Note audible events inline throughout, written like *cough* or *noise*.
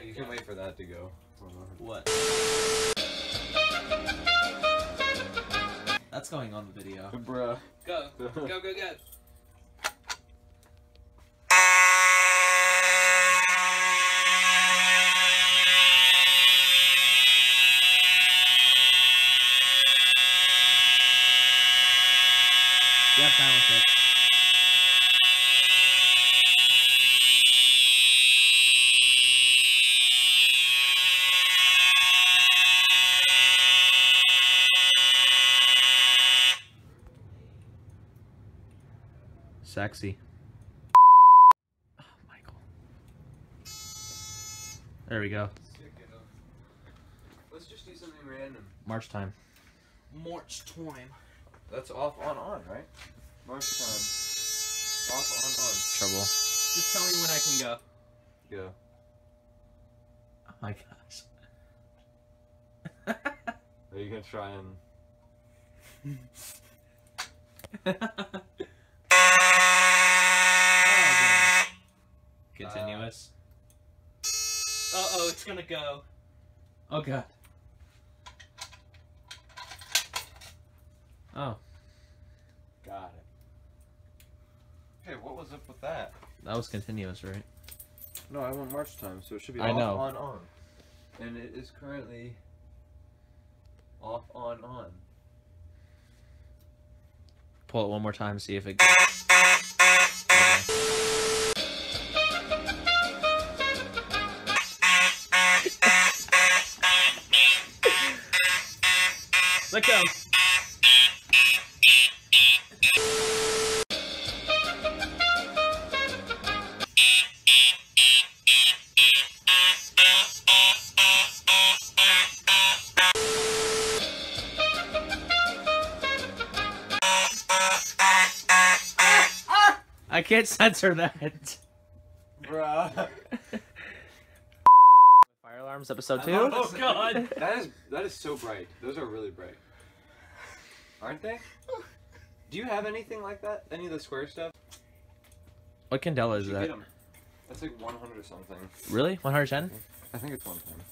what you You can got. wait for that to go. What? That's going on the video. Bruh. Go. *laughs* Go, go, go. Yeah, silence it. Sexy. Oh, Michael. There we go. Let's just do something random. March time. March time. That's off on on, right? March time. Off on on. Trouble. Just tell me when I can go. on. Go. Oh my gosh. *laughs* Are you gonna try and? *laughs* Continuous. Uh oh, it's gonna go. oh god. Oh, Got it. Hey, what was up with that? that was continuous, right? No, I want March time, so it should be I off know. on on. And it is currently off on on. Pull it one more time, see if it goes. Let go. I can't censor that. Bruh. *laughs* Fire alarms, episode two. Oh god. *laughs* that is that is so bright. Those are really bright. Aren't they? Do you have anything like that? Any of the square stuff? What candela is that? get 'em. That's like 100 something. Really? 110? I think it's 110.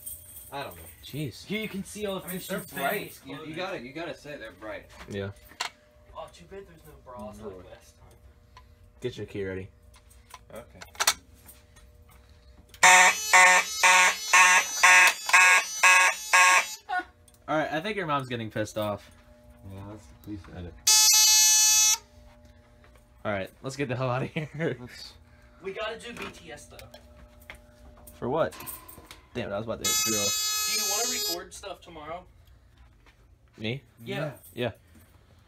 I don't know. Jeez. Here you can see all the I mean, they're and bright. You, you gotta, you gotta say they're bright. Yeah. Oh, too bad there's no bras Lord. like last time. Get your key ready. Okay. Alright, I think your mom's getting pissed off. Yeah, let's please edit. Alright, let's get the hell out of here. Let's. *laughs* We gotta do BTS though. For what? Damn, I was about to hit drill. Do you want to record stuff tomorrow? Me? Yeah. Yeah.